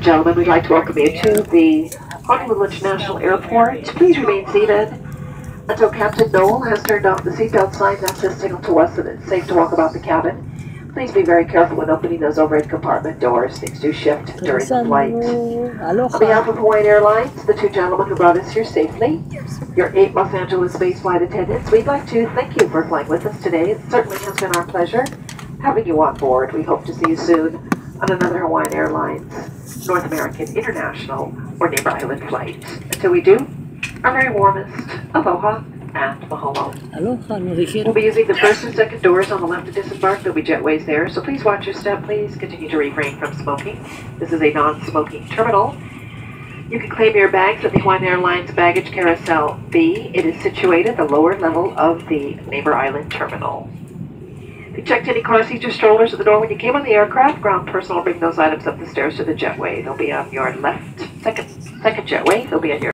Gentlemen, we'd like to welcome you to the Honolulu International Airport. Please remain seated until Captain Noel has turned off the seatbelt sign. That's a signal to us that it's safe to walk about the cabin. Please be very careful when opening those overhead compartment doors. Things do shift during the flight. On behalf of Hawaiian Airlines, the two gentlemen who brought us here safely, your eight Los Angeles space flight attendants, we'd like to thank you for flying with us today. It certainly has been our pleasure having you on board. We hope to see you soon on another Hawaiian Airlines, North American, International, or Neighbor Island flight. Until we do, our very warmest aloha and mahalo. Aloha, no We'll be using the first and second doors on the left to disembark. There'll be jetways there, so please watch your step. Please continue to refrain from smoking. This is a non-smoking terminal. You can claim your bags at the Hawaiian Airlines Baggage Carousel B. It is situated at the lower level of the Neighbor Island terminal. You checked any car seats or strollers at the door when you came on the aircraft, ground personnel will bring those items up the stairs to the jetway. They'll be on your left, second, second jetway. They'll be on your